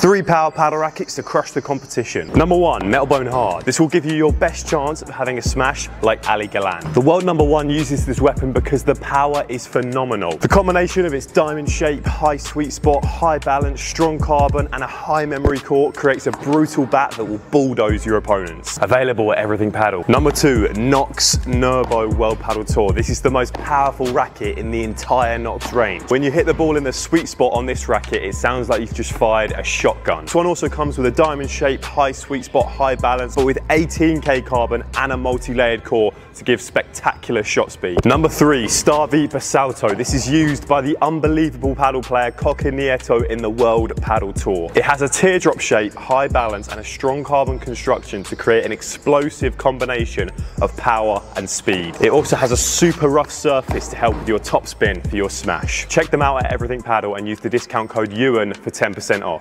Three power padel rackets to crush the competition. Number one, Metal Bone Hard. This will give you your best chance of having a smash like Ale Galán. The world number one uses this weapon because the power is phenomenal. The combination of its diamond shape, high sweet spot, high balance, strong carbon, and a high memory core creates a brutal bat that will bulldoze your opponents. Available at Everything Padel. Number two, Nox Nerbo World Padel Tour. This is the most powerful racket in the entire Nox range. When you hit the ball in the sweet spot on this racket, it sounds like you've just fired a shotgun. This one also comes with a diamond shape, high sweet spot, high balance, but with 18k carbon and a multi-layered core to give spectacular shot speed. Number three, StarVie Basalto. This is used by the unbelievable padel player Coki Nieto in the World Padel Tour. It has a teardrop shape, high balance, and a strong carbon construction to create an explosive combination of power and speed. It also has a super rough surface to help with your top spin for your smash. Check them out at Everything Padel and use the discount code EWAN for 10% off.